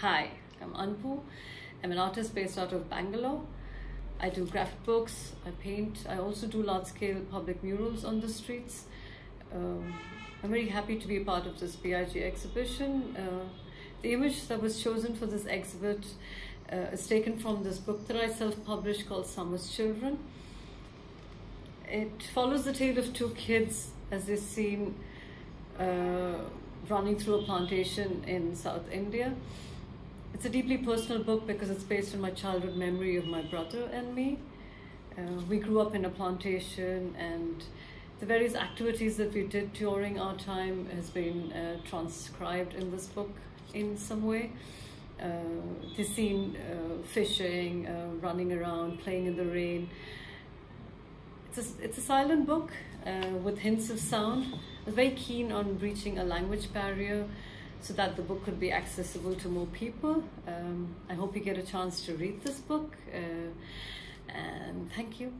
Hi, I'm Anpu. I'm an artist based out of Bangalore. I do graphic books, I paint, I also do large scale public murals on the streets. Um, I'm very happy to be a part of this BIG exhibition. Uh, the image that was chosen for this exhibit uh, is taken from this book that I self published called Summer's Children. It follows the tale of two kids as they're seen uh, running through a plantation in South India. It's a deeply personal book because it's based on my childhood memory of my brother and me. Uh, we grew up in a plantation, and the various activities that we did during our time has been uh, transcribed in this book in some way. Uh, the scene uh, fishing, uh, running around, playing in the rain. It's a, it's a silent book uh, with hints of sound. I was very keen on breaching a language barrier so that the book could be accessible to more people. Um, I hope you get a chance to read this book uh, and thank you.